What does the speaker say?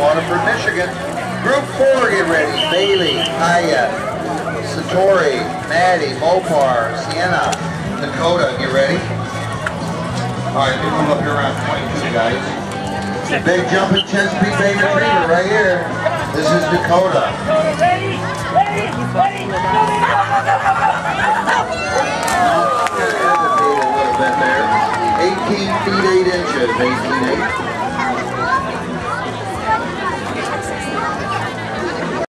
Waterford, Michigan. Group four, get ready. Bailey, Hayat, Satori, Maddie, Mopar, Sienna, Dakota, get ready. All right, we move up here around 22, guys. The big jumping Chesapeake Bay Retriever right here. This is Dakota. Dakota, Ready? Ready? Ready? Go, 18 feet 8 inches, 18 8.